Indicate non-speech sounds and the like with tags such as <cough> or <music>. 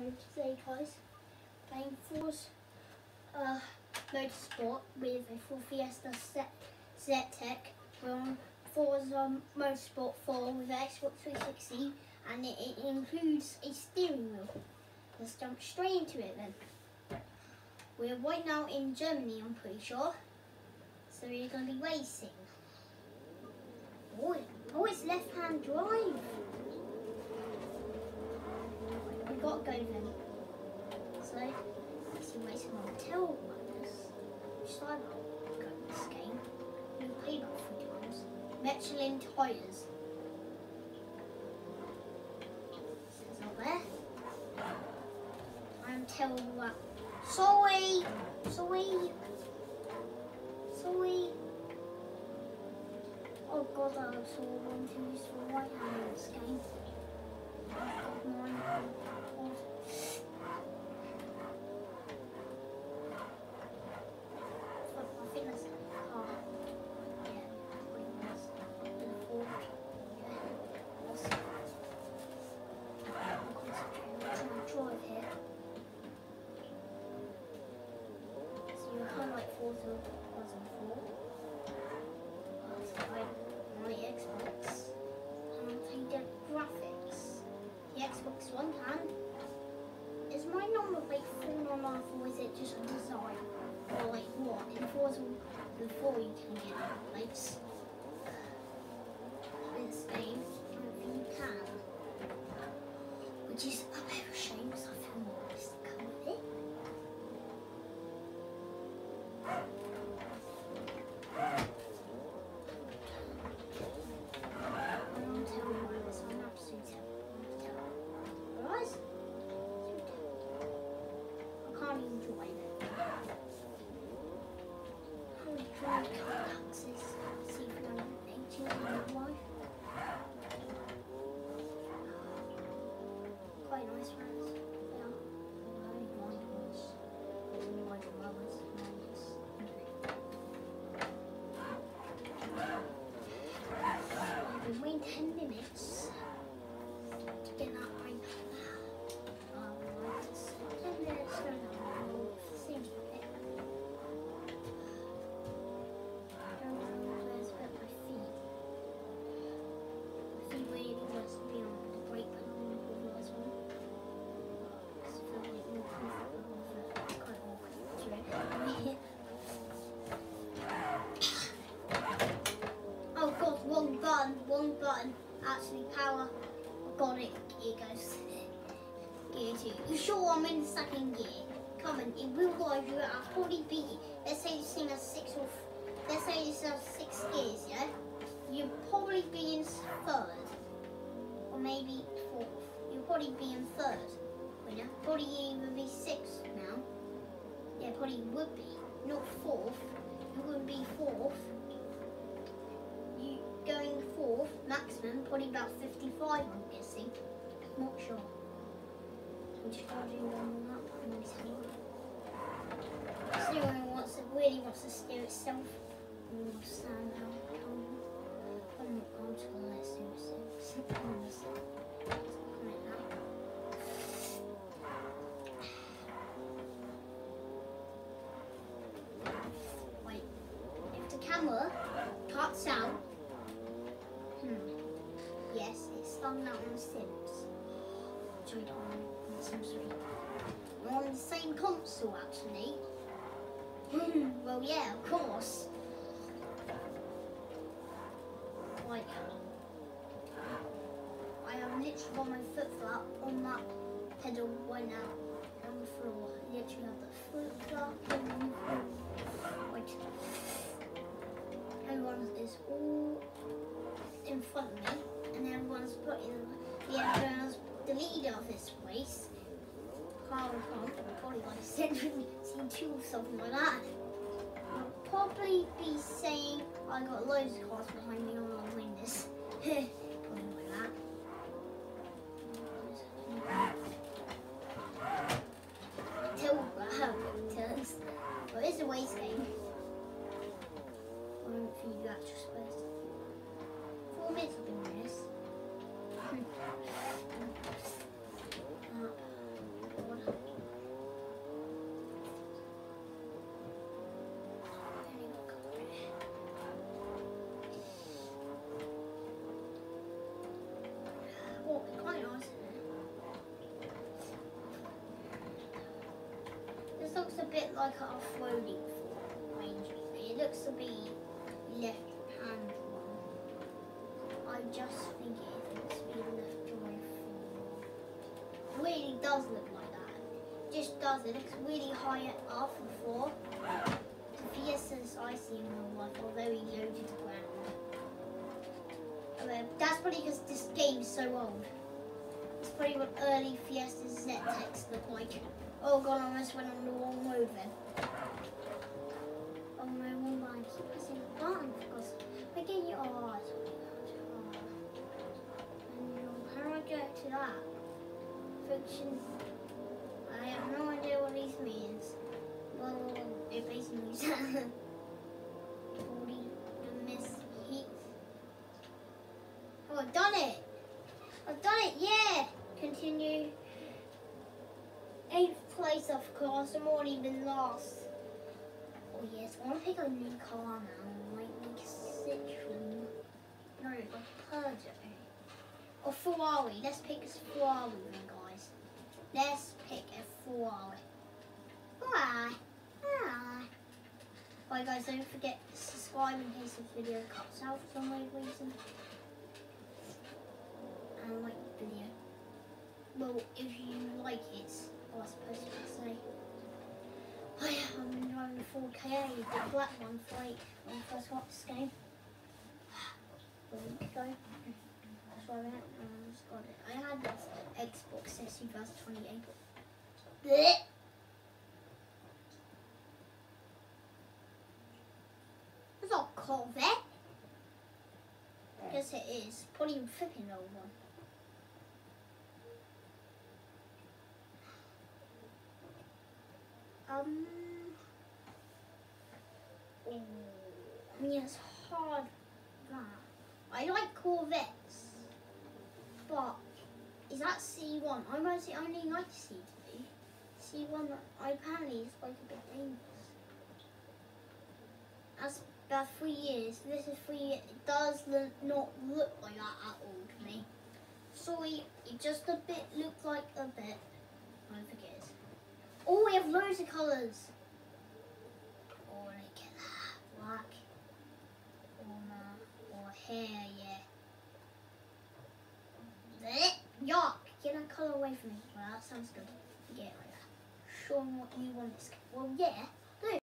today, guys. Playing Forza uh, Motorsport with a Ford Fiesta Zetec. On Forza Motorsport 4 with Xbox 360 and it, it includes a steering wheel. Let's jump straight into it then. We're right now in Germany, I'm pretty sure. So we're going to be racing. Oh, oh it's left-hand drive. We got to go then. So, let's see racing on tell about this. Which I'll go in this game. We played about three times. Michelin tyres. Says up there. I'm terrible at Sorry! Sorry! Sorry! Oh god, I saw one to use the right hand in this game. Oh god, mine. God. Fuck, I think that's a car. Yeah, what it was. The Ford. Yeah, that's it. I'm concentrating on trying to drive here. So you highlight Forza Horizon 4. That's my Xbox. And I'll take graphics. The Xbox One can. Is my number like falling on off or is it just a design? Or like what? In Forza before you can get lights. This game, I think you can. Which is Drive it. How to drive taxis? See if I'm 18 and wife. Quite nice friends. Two. You sure I'm in the second? Come on, it will drive you. I'll probably be. Let's say this thing has six or. Let's say this has six gears, yeah? You'll probably be in third. Or maybe fourth. You'll probably be in third. You? Probably even be sixth now. Yeah, probably would be. Not fourth. You wouldn't be fourth you going fourth maximum, probably about 55 I'm guessing. Not sure. To one wants really wants to steer itself. And we'll stand out. I'm not going to let it steer itself. Like that. Wait. If the out Hmm. Yes, it's done that on Sims. On 3. We're on the same console actually. Hmm, well yeah, of course. Like I am literally got my foot flat on that pedal right now. On the floor. Literally have the foot flat on the floor. Wait. Everyone is all in front of me, and everyone's putting the everyone's the leader of this race. Carl Trump, probably like Century two or something like that. I'll probably be saying I got loads of cars behind me, and I'll win this. probably like that. Tell how it turns. But it's a race game. I don't think you actually supposed to. Four minutes of doing this. nice. This looks a bit like a off-roading Ranger. It looks to be left-hand one. I just think it looks to be left drive forward. It really does look like that. It just does. It looks really high off the floor. The Fiesta's I see in real life are very low to the ground. Uh, that's probably because this game is so old. It's probably what early Fiesta ZX looked like. Oh god, I almost went on the road then. Oh my wrong button. Keep pressing the button because I get your eyes. How do I get to that? Friction. I have no idea what these means. Well, it basically means <laughs> 40 the miss heat. Oh, I've done it! I've done it, yeah! Continue. Eighth I'm already been lost. Oh, yes. I want to pick a new car now. Like, like Citroen. No, a Peugeot. Or Ferrari. Let's pick a Ferrari then, guys. Let's pick a Ferrari. Bye. Bye. Bye, guys. Don't forget to subscribe in case this video cuts out for some weird reason and like the video. Well, if you like it, I was am driving the Ford Ka, the black one, for like when I first got this game. A week ago. That's why I went and I just got it. I had this Xbox S 2028. Blech. It's not Corvette. Yes, it is. Probably a flipping old one. Um. I mean, it's hard. I like Corvettes, but is that C1? I mostly only like C3. C1, I apparently is like a bit dangerous. That's about three years. This is three years. It does not look like that at all to me. Sorry, it just a bit looks like a bit. I forget. Oh, we have loads of colours. Oh, look at that. Black. Or, uh, or hair, yeah. Blech. Yuck. Get that colour away from me. Well, that sounds good. Yeah, like that. Show me what you want this. Well, yeah.